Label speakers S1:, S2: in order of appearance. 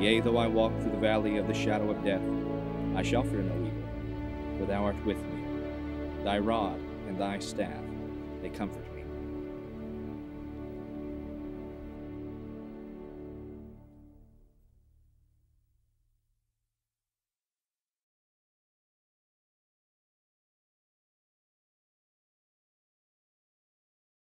S1: Yea, though I walk through the valley of the shadow of death, I shall fear no evil, for thou art with me. Thy rod and thy staff, they comfort me.